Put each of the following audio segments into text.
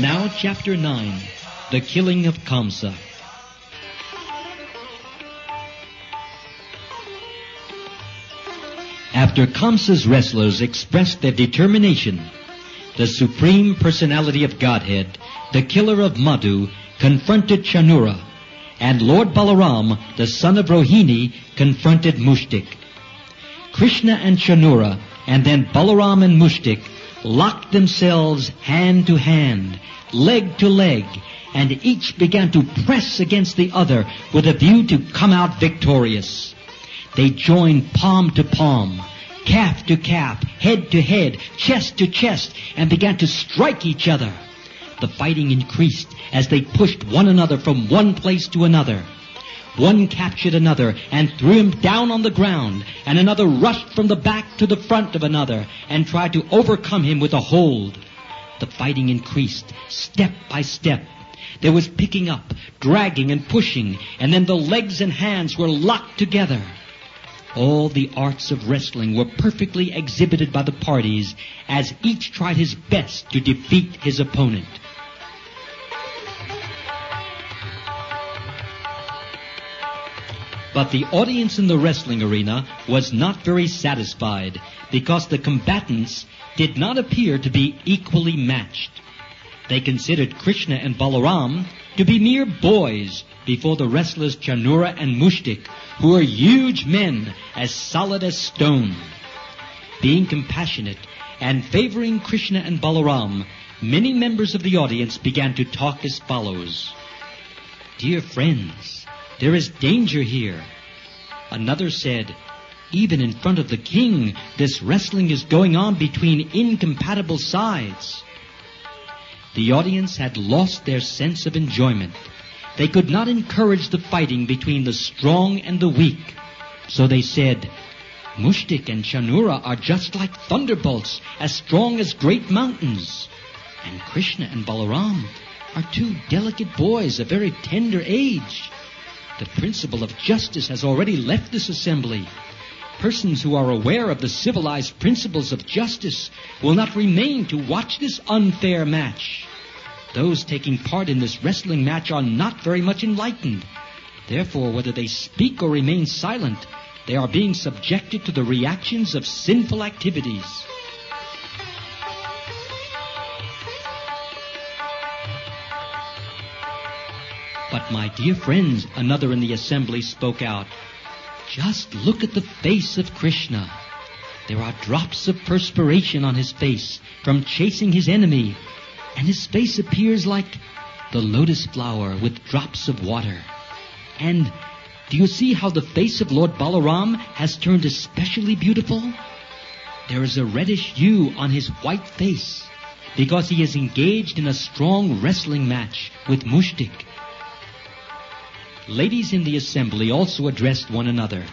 Now, Chapter 9 The Killing of Kamsa. After Kamsa's wrestlers expressed their determination, the Supreme Personality of Godhead, the killer of Madhu, confronted Chanura, and Lord Balaram, the son of Rohini, confronted Mushtik. Krishna and Chanura, and then Balaram and Mushtik, locked themselves hand to hand, leg to leg, and each began to press against the other with a view to come out victorious. They joined palm to palm, calf to calf, head to head, chest to chest, and began to strike each other. The fighting increased as they pushed one another from one place to another. One captured another and threw him down on the ground, and another rushed from the back to the front of another and tried to overcome him with a hold. The fighting increased, step by step. There was picking up, dragging and pushing, and then the legs and hands were locked together. All the arts of wrestling were perfectly exhibited by the parties as each tried his best to defeat his opponent. But the audience in the wrestling arena was not very satisfied because the combatants did not appear to be equally matched. They considered Krishna and Balaram to be mere boys before the wrestlers Chanura and Mushtik, who were huge men as solid as stone. Being compassionate and favoring Krishna and Balaram, many members of the audience began to talk as follows. Dear friends, there is danger here. Another said, even in front of the king, this wrestling is going on between incompatible sides. The audience had lost their sense of enjoyment. They could not encourage the fighting between the strong and the weak. So they said, Mushtik and Chanura are just like thunderbolts, as strong as great mountains. And Krishna and Balaram are two delicate boys of very tender age. The principle of justice has already left this assembly. Persons who are aware of the civilized principles of justice will not remain to watch this unfair match. Those taking part in this wrestling match are not very much enlightened. Therefore, whether they speak or remain silent, they are being subjected to the reactions of sinful activities. But my dear friends, another in the assembly spoke out, just look at the face of Krishna. There are drops of perspiration on his face from chasing his enemy, and his face appears like the lotus flower with drops of water. And do you see how the face of Lord Balaram has turned especially beautiful? There is a reddish hue on his white face because he is engaged in a strong wrestling match with Mushtik. Ladies in the assembly also addressed one another.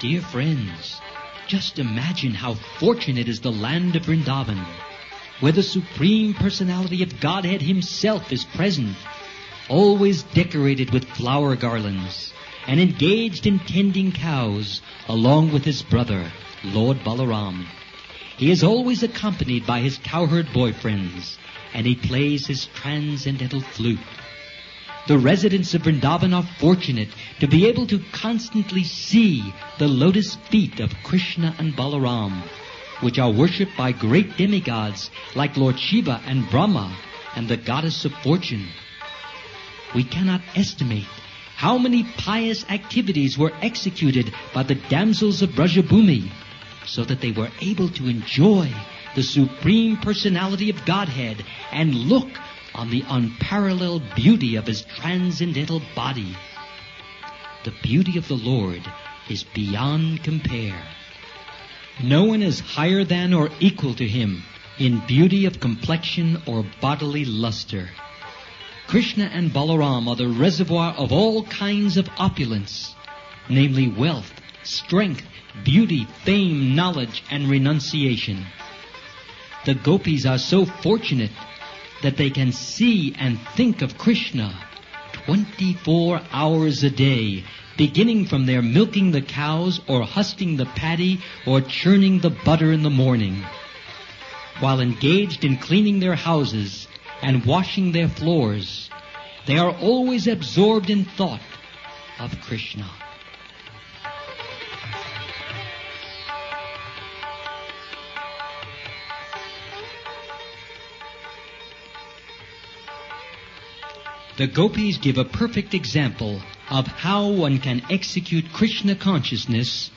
Dear friends, just imagine how fortunate is the land of Vrindavan, where the Supreme Personality of Godhead Himself is present, always decorated with flower garlands, and engaged in tending cows, along with his brother, Lord Balaram. He is always accompanied by his cowherd boyfriends, and he plays his transcendental flute. The residents of Vrindavan are fortunate to be able to constantly see the lotus feet of Krishna and Balaram, which are worshipped by great demigods like Lord Shiva and Brahma and the goddess of fortune. We cannot estimate how many pious activities were executed by the damsels of Brajabhumi so that they were able to enjoy the supreme personality of Godhead and look on the unparalleled beauty of his transcendental body. The beauty of the Lord is beyond compare. No one is higher than or equal to him in beauty of complexion or bodily luster. Krishna and Balaram are the reservoir of all kinds of opulence, namely wealth, strength, beauty, fame, knowledge, and renunciation. The gopis are so fortunate that they can see and think of Krishna 24 hours a day, beginning from their milking the cows or husking the paddy or churning the butter in the morning. While engaged in cleaning their houses, and washing their floors, they are always absorbed in thought of Krishna. The gopis give a perfect example of how one can execute Krishna consciousness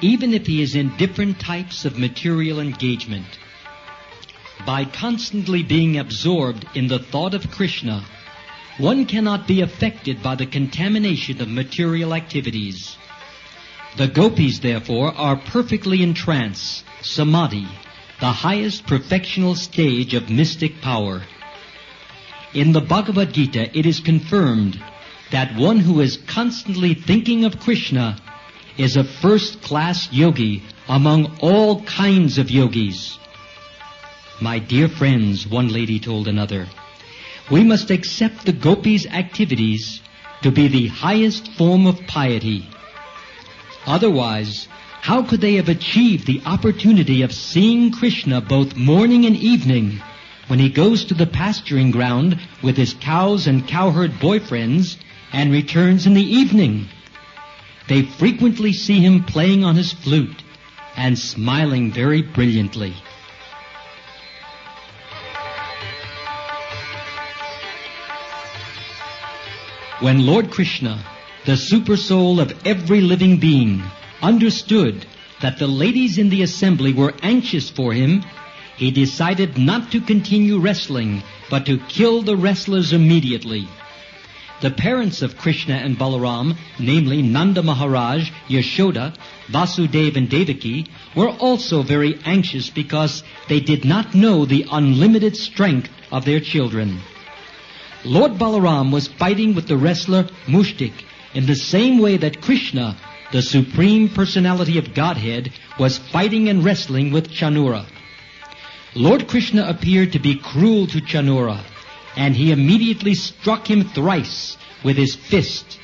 even if he is in different types of material engagement. By constantly being absorbed in the thought of Krishna, one cannot be affected by the contamination of material activities. The gopis, therefore, are perfectly in trance, samadhi, the highest perfectional stage of mystic power. In the Bhagavad Gita, it is confirmed that one who is constantly thinking of Krishna is a first class yogi among all kinds of yogis. My dear friends, one lady told another, we must accept the gopis' activities to be the highest form of piety. Otherwise, how could they have achieved the opportunity of seeing Krishna both morning and evening when he goes to the pasturing ground with his cows and cowherd boyfriends and returns in the evening. They frequently see him playing on his flute and smiling very brilliantly. When Lord Krishna, the supersoul of every living being, understood that the ladies in the assembly were anxious for him he decided not to continue wrestling, but to kill the wrestlers immediately. The parents of Krishna and Balaram, namely Nanda Maharaj, Yashoda, Vasudeva and Devaki, were also very anxious because they did not know the unlimited strength of their children. Lord Balaram was fighting with the wrestler Mushtik in the same way that Krishna, the Supreme Personality of Godhead, was fighting and wrestling with Chanura. Lord Krishna appeared to be cruel to Chanura, and he immediately struck him thrice with his fist.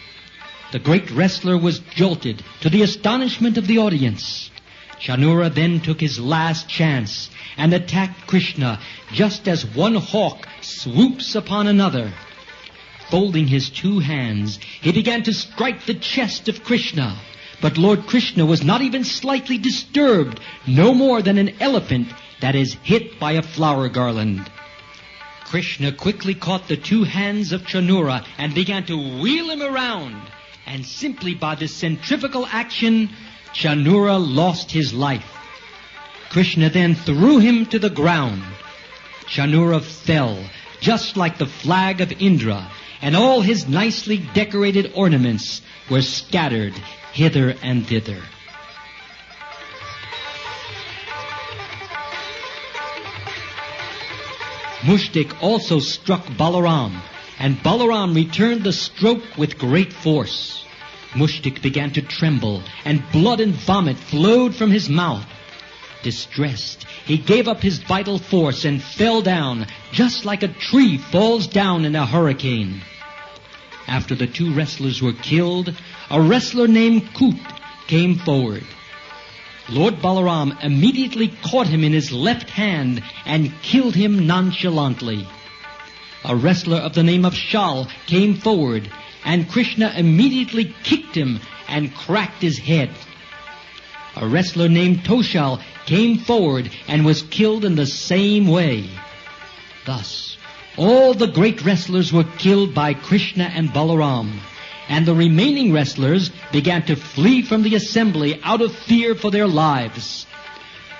The great wrestler was jolted to the astonishment of the audience. Chanura then took his last chance and attacked Krishna just as one hawk swoops upon another. Folding his two hands, he began to strike the chest of Krishna. But Lord Krishna was not even slightly disturbed, no more than an elephant that is hit by a flower garland. Krishna quickly caught the two hands of Chanura and began to wheel him around. And simply by this centrifugal action, Chanura lost his life. Krishna then threw him to the ground. Chanura fell, just like the flag of Indra, and all his nicely decorated ornaments were scattered hither and thither. Mushtik also struck Balaram, and Balaram returned the stroke with great force. Mushtik began to tremble, and blood and vomit flowed from his mouth. Distressed, he gave up his vital force and fell down, just like a tree falls down in a hurricane. After the two wrestlers were killed, a wrestler named Kut came forward. Lord Balaram immediately caught him in his left hand and killed him nonchalantly. A wrestler of the name of Shal came forward, and Krishna immediately kicked him and cracked his head. A wrestler named Toshal came forward and was killed in the same way. Thus, all the great wrestlers were killed by Krishna and Balaram and the remaining wrestlers began to flee from the assembly out of fear for their lives.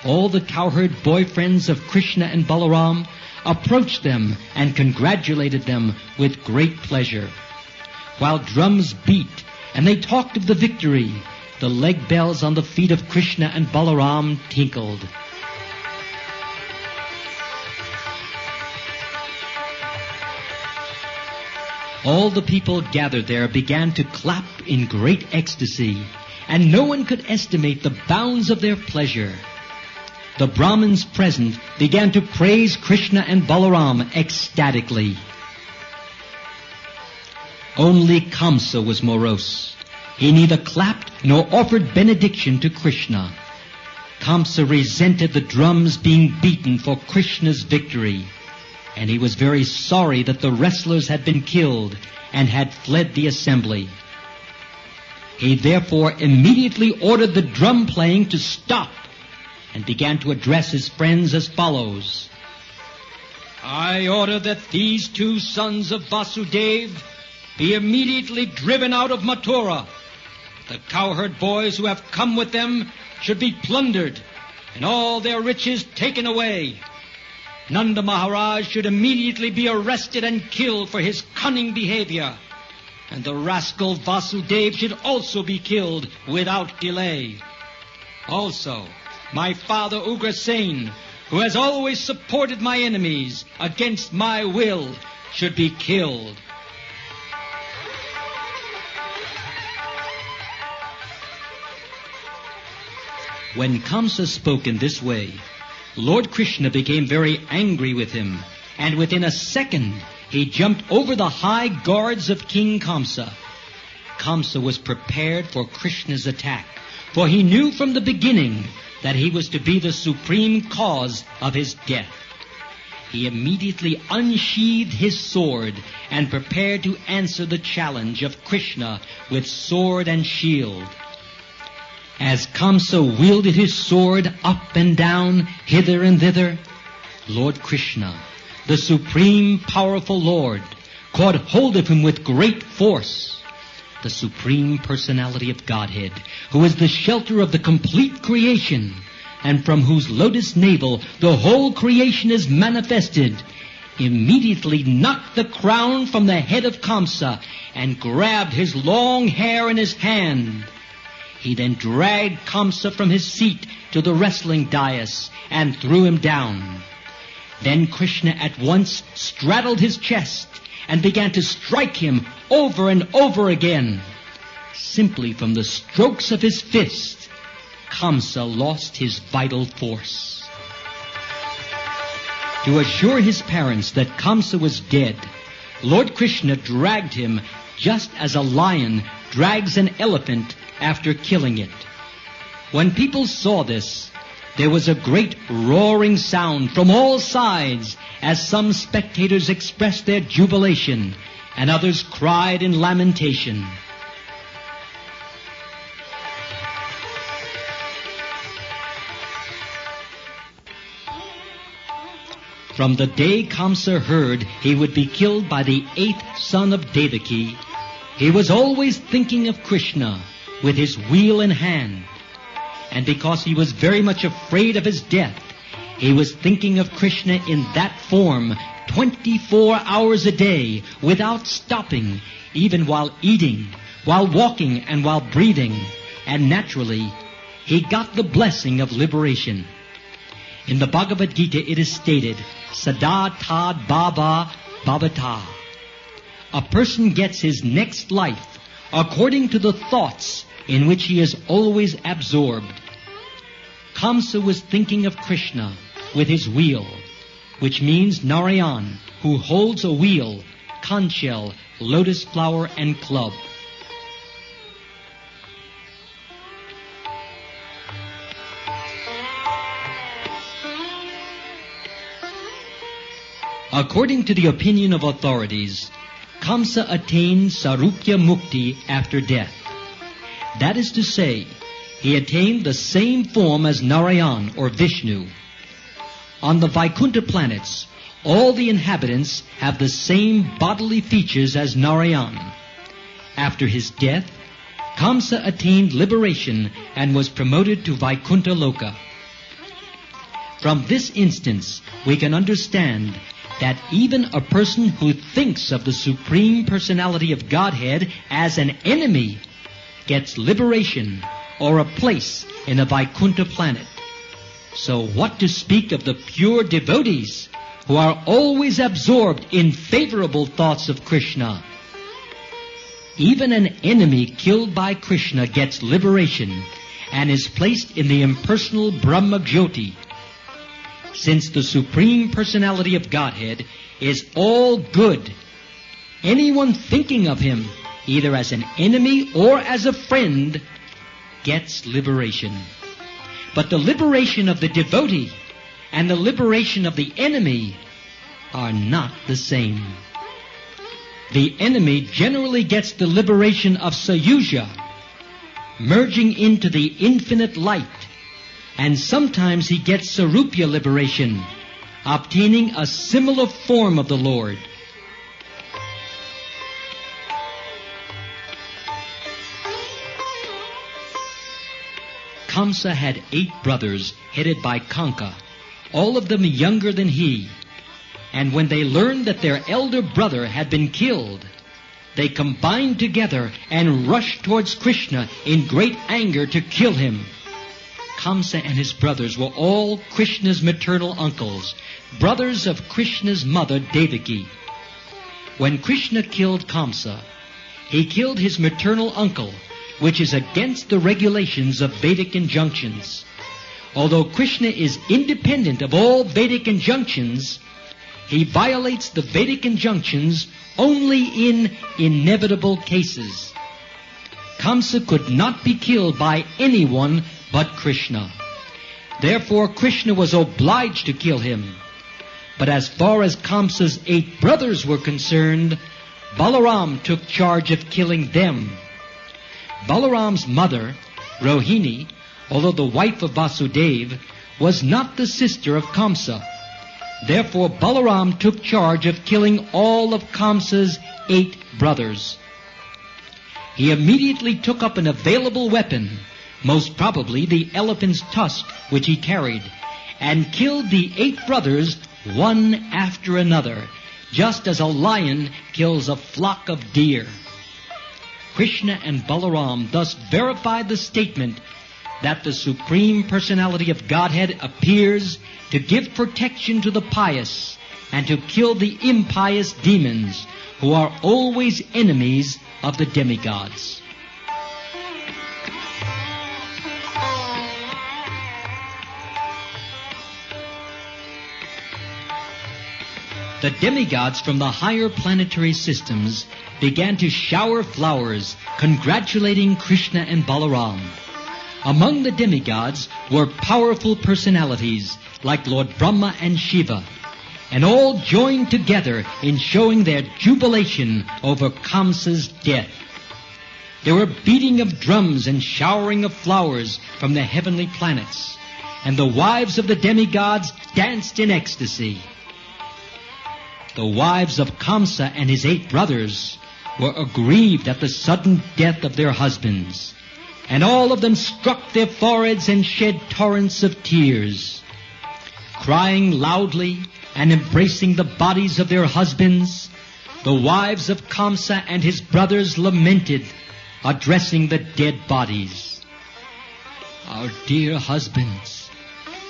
All the cowherd boyfriends of Krishna and Balaram approached them and congratulated them with great pleasure. While drums beat and they talked of the victory, the leg bells on the feet of Krishna and Balaram tinkled. All the people gathered there began to clap in great ecstasy, and no one could estimate the bounds of their pleasure. The Brahmins present began to praise Krishna and Balaram ecstatically. Only Kamsa was morose. He neither clapped nor offered benediction to Krishna. Kamsa resented the drums being beaten for Krishna's victory. And he was very sorry that the wrestlers had been killed and had fled the assembly. He therefore immediately ordered the drum playing to stop and began to address his friends as follows. I order that these two sons of Vasudev be immediately driven out of Mathura. The cowherd boys who have come with them should be plundered and all their riches taken away. Nanda Maharaj should immediately be arrested and killed for his cunning behavior. And the rascal Vasudev should also be killed without delay. Also, my father Ugrasen, who has always supported my enemies against my will, should be killed. When Kamsa spoke in this way, Lord Krishna became very angry with him, and within a second he jumped over the high guards of King Kamsa. Kamsa was prepared for Krishna's attack, for he knew from the beginning that he was to be the supreme cause of his death. He immediately unsheathed his sword and prepared to answer the challenge of Krishna with sword and shield. As Kamsa wielded his sword up and down, hither and thither, Lord Krishna, the supreme powerful Lord, caught hold of him with great force. The supreme personality of Godhead, who is the shelter of the complete creation, and from whose lotus navel the whole creation is manifested, immediately knocked the crown from the head of Kamsa and grabbed his long hair in his hand he then dragged Kamsa from his seat to the wrestling dais and threw him down. Then Krishna at once straddled his chest and began to strike him over and over again. Simply from the strokes of his fist, Kamsa lost his vital force. To assure his parents that Kamsa was dead, Lord Krishna dragged him just as a lion drags an elephant after killing it. When people saw this, there was a great roaring sound from all sides as some spectators expressed their jubilation and others cried in lamentation. From the day Kamsa heard he would be killed by the eighth son of Devaki, he was always thinking of Krishna with his wheel in hand. And because he was very much afraid of his death, he was thinking of Krishna in that form 24 hours a day without stopping, even while eating, while walking, and while breathing. And naturally, he got the blessing of liberation. In the Bhagavad Gita it is stated, Sada Tad Bhava Bhavita. A person gets his next life according to the thoughts in which he is always absorbed. Kamsa was thinking of Krishna with his wheel, which means Narayan, who holds a wheel, conch lotus flower, and club. According to the opinion of authorities, Kamsa attained Sarupya Mukti after death. That is to say, he attained the same form as Narayan or Vishnu. On the Vaikuntha planets, all the inhabitants have the same bodily features as Narayan. After his death, Kamsa attained liberation and was promoted to Vaikuntha Loka. From this instance, we can understand that even a person who thinks of the Supreme Personality of Godhead as an enemy gets liberation or a place in the Vaikuntha planet. So what to speak of the pure devotees who are always absorbed in favorable thoughts of Krishna? Even an enemy killed by Krishna gets liberation and is placed in the impersonal Brahma Jyoti. Since the Supreme Personality of Godhead is all good, anyone thinking of Him either as an enemy or as a friend, gets liberation. But the liberation of the devotee and the liberation of the enemy are not the same. The enemy generally gets the liberation of Sayuja, merging into the infinite light, and sometimes he gets Sarupya liberation, obtaining a similar form of the Lord. Kamsa had eight brothers headed by Kanka, all of them younger than he. And when they learned that their elder brother had been killed, they combined together and rushed towards Krishna in great anger to kill him. Kamsa and his brothers were all Krishna's maternal uncles, brothers of Krishna's mother Devaki. When Krishna killed Kamsa, he killed his maternal uncle, which is against the regulations of Vedic injunctions. Although Krishna is independent of all Vedic injunctions, he violates the Vedic injunctions only in inevitable cases. Kamsa could not be killed by anyone but Krishna. Therefore, Krishna was obliged to kill him. But as far as Kamsa's eight brothers were concerned, Balaram took charge of killing them. Balaram's mother, Rohini, although the wife of Vasudeva, was not the sister of Kamsa. Therefore, Balaram took charge of killing all of Kamsa's eight brothers. He immediately took up an available weapon, most probably the elephant's tusk which he carried, and killed the eight brothers one after another, just as a lion kills a flock of deer. Krishna and Balaram thus verify the statement that the Supreme Personality of Godhead appears to give protection to the pious and to kill the impious demons who are always enemies of the demigods. The demigods from the higher planetary systems began to shower flowers congratulating Krishna and Balaram. Among the demigods were powerful personalities like Lord Brahma and Shiva, and all joined together in showing their jubilation over Kamsa's death. There were beating of drums and showering of flowers from the heavenly planets, and the wives of the demigods danced in ecstasy. The wives of Kamsa and his eight brothers were aggrieved at the sudden death of their husbands, and all of them struck their foreheads and shed torrents of tears. Crying loudly and embracing the bodies of their husbands, the wives of Kamsa and his brothers lamented, addressing the dead bodies. Our dear husbands,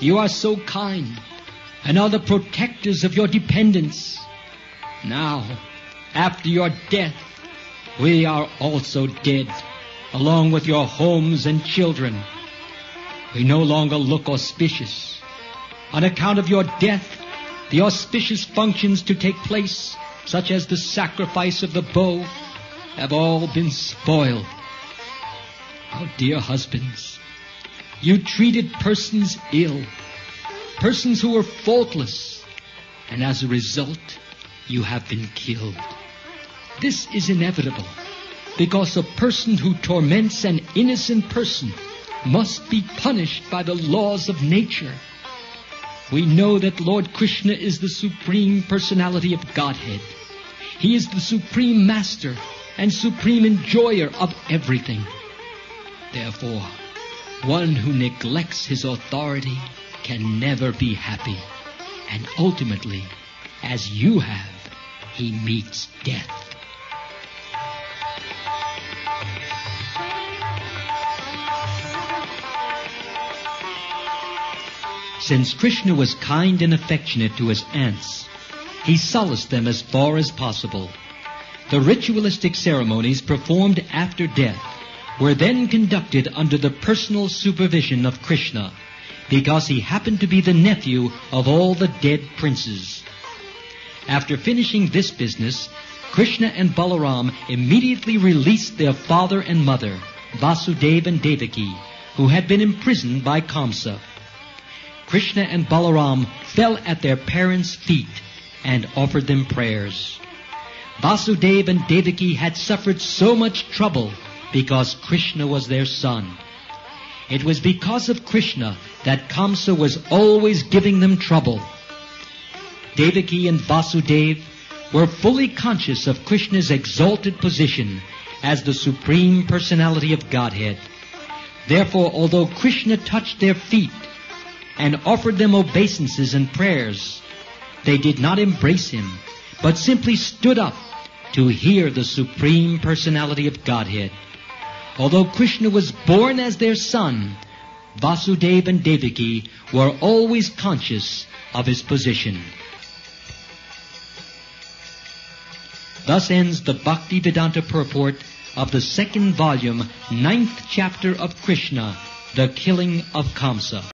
you are so kind and are the protectors of your dependents. Now, after your death, we are also dead, along with your homes and children. We no longer look auspicious. On account of your death, the auspicious functions to take place, such as the sacrifice of the bow, have all been spoiled. Our dear husbands, you treated persons ill, persons who were faultless, and as a result, you have been killed. This is inevitable because a person who torments an innocent person must be punished by the laws of nature. We know that Lord Krishna is the supreme personality of Godhead. He is the supreme master and supreme enjoyer of everything. Therefore, one who neglects his authority can never be happy. And ultimately, as you have, he meets death. Since Krishna was kind and affectionate to his aunts, he solaced them as far as possible. The ritualistic ceremonies performed after death were then conducted under the personal supervision of Krishna, because he happened to be the nephew of all the dead princes. After finishing this business, Krishna and Balaram immediately released their father and mother, Vasudeva and Devaki, who had been imprisoned by Kamsa. Krishna and Balaram fell at their parents' feet, and offered them prayers. Vasudeva and Devaki had suffered so much trouble because Krishna was their son. It was because of Krishna that Kamsa was always giving them trouble. Devaki and Vasudeva were fully conscious of Krishna's exalted position as the Supreme Personality of Godhead. Therefore, although Krishna touched their feet and offered them obeisances and prayers, they did not embrace him, but simply stood up to hear the Supreme Personality of Godhead. Although Krishna was born as their son, Vasudeva and Devaki were always conscious of his position. Thus ends the Bhakti Vedanta purport of the second volume, ninth chapter of Krishna, the killing of Kamsa.